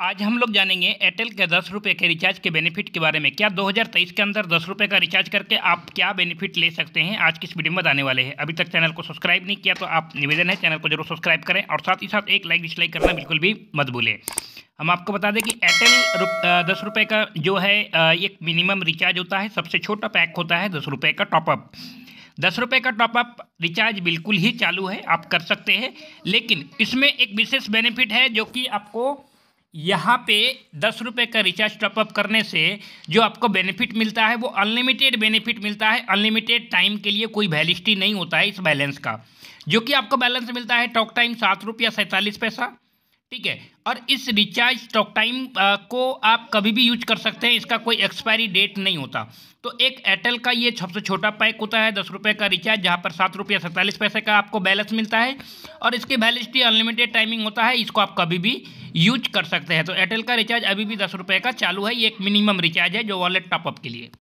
आज हम लोग जानेंगे एयरटेल के दस रुपये के रिचार्ज के बेनिफिट के बारे में। क्या 2023 के अंदर दस रुपये का रिचार्ज करके आप क्या बेनिफिट ले सकते हैं? आज की इस वीडियो में बताने वाले हैं। अभी तक चैनल को सब्सक्राइब नहीं किया तो आप निवेदन है चैनल को ज़रूर सब्सक्राइब करें और साथ ही साथ एक लाइक डिसलाइक करना बिल्कुल भी मत भूलें। हम आपको बता दें कि एयरटेल दस रुपये का जो है एक मिनिमम रिचार्ज होता है, सबसे छोटा पैक होता है दस रुपये का टॉपअप दस रुपये का टॉपअप रिचार्ज बिल्कुल ही चालू है, आप कर सकते हैं। लेकिन इसमें एक विशेष बेनिफिट है जो कि आपको यहाँ पे दस रुपये का रिचार्ज टॉपअप करने से जो आपको बेनिफिट मिलता है, वो अनलिमिटेड बेनिफिट मिलता है। अनलिमिटेड टाइम के लिए कोई वैलिडिटी नहीं होता है इस बैलेंस का। जो कि आपको बैलेंस मिलता है टॉक टाइम सात रुपया सैंतालीस पैसा। ठीक है? और इस रिचार्ज टॉक टाइम को आप कभी भी यूज़ कर सकते हैं, इसका कोई एक्सपायरी डेट नहीं होता। तो एक एयरटेल का ये सबसे छोटा पैक होता है, दस रुपये का रिचार्ज जहाँ पर सात रुपया सैंतालीस पैसे का आपको बैलेंस मिलता है। और इसकी वैलिडिटी अनलिमिटेड टाइमिंग होता है, इसको आप कभी भी यूज़ कर सकते हैं। तो एयरटेल का रिचार्ज अभी भी दस रुपये का चालू है, ये एक मिनिमम रिचार्ज है, जो वॉलेट टॉपअप के लिए।